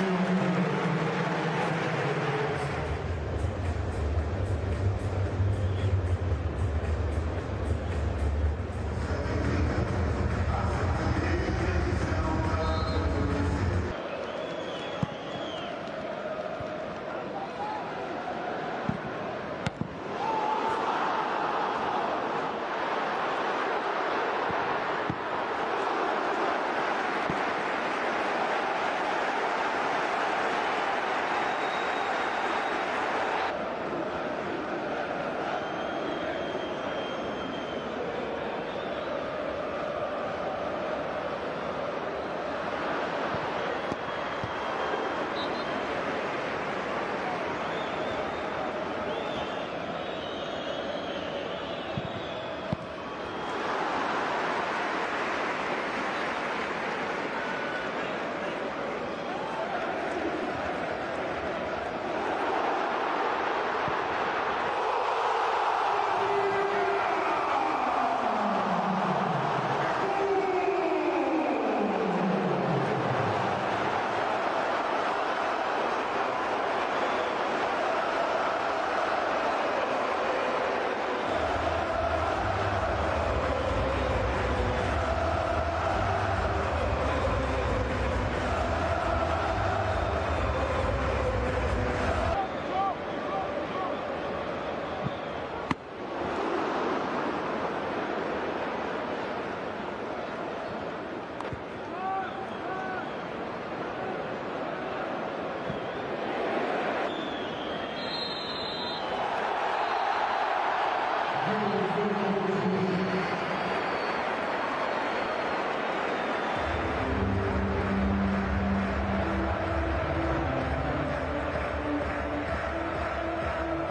うん。